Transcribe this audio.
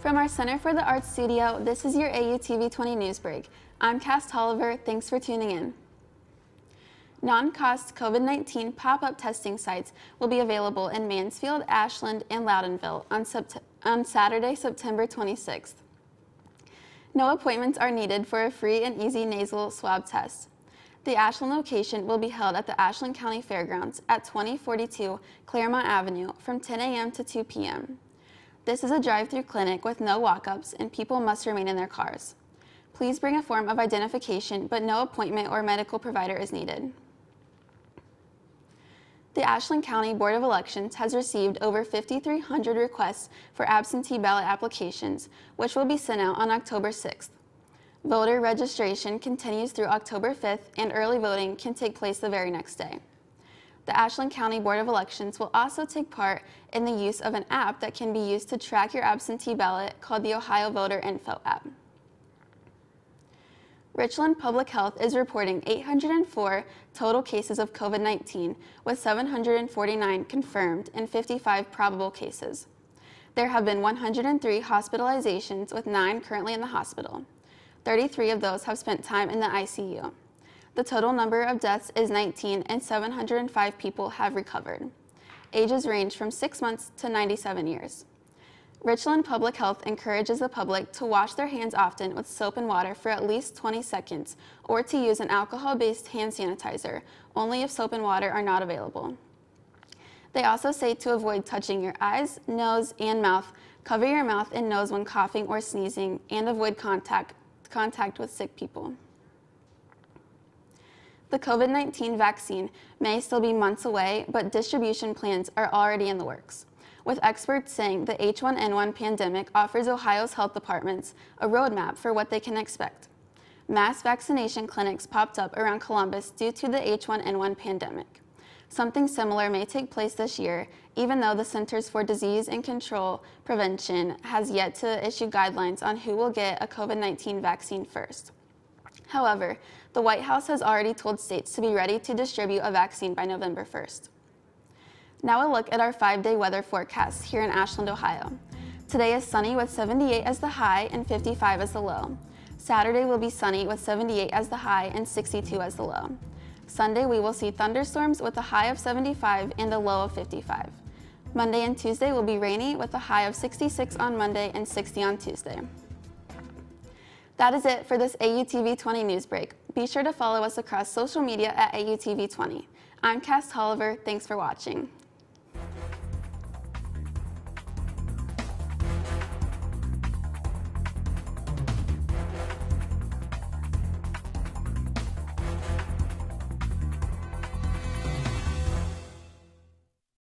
From our Center for the Arts studio, this is your AUTV 20 News Break. I'm Cass Tolliver. Thanks for tuning in. Non-cost COVID-19 pop-up testing sites will be available in Mansfield, Ashland, and Loudonville on, on Saturday, September 26th. No appointments are needed for a free and easy nasal swab test. The Ashland location will be held at the Ashland County Fairgrounds at 2042 Claremont Avenue from 10 a.m. to 2 p.m. This is a drive-through clinic with no walk-ups and people must remain in their cars. Please bring a form of identification, but no appointment or medical provider is needed. The Ashland County Board of Elections has received over 5,300 requests for absentee ballot applications, which will be sent out on October 6th. Voter registration continues through October 5th, and early voting can take place the very next day. The Ashland County Board of Elections will also take part in the use of an app that can be used to track your absentee ballot called the Ohio Voter Info app. Richland Public Health is reporting 804 total cases of COVID-19, with 749 confirmed and 55 probable cases. There have been 103 hospitalizations, with 9 currently in the hospital. 33 of those have spent time in the ICU. The total number of deaths is 19 and 705 people have recovered. Ages range from 6 months to 97 years. Richland Public Health encourages the public to wash their hands often with soap and water for at least 20 seconds or to use an alcohol-based hand sanitizer, only if soap and water are not available. They also say to avoid touching your eyes, nose, and mouth, cover your mouth and nose when coughing or sneezing, and avoid contact contact with sick people. The COVID-19 vaccine may still be months away, but distribution plans are already in the works, with experts saying the H1N1 pandemic offers Ohio's health departments a roadmap for what they can expect. Mass vaccination clinics popped up around Columbus due to the H1N1 pandemic. Something similar may take place this year, even though the Centers for Disease and Control Prevention has yet to issue guidelines on who will get a COVID-19 vaccine first. However, the White House has already told states to be ready to distribute a vaccine by November 1st. Now a look at our five-day weather forecast here in Ashland, Ohio. Today is sunny with 78 as the high and 55 as the low. Saturday will be sunny with 78 as the high and 62 as the low. Sunday, we will see thunderstorms with a high of 75 and a low of 55. Monday and Tuesday will be rainy with a high of 66 on Monday and 60 on Tuesday. That is it for this AUTV 20 news break. Be sure to follow us across social media at AUTV 20. I'm Cass Tolliver. Thanks for watching.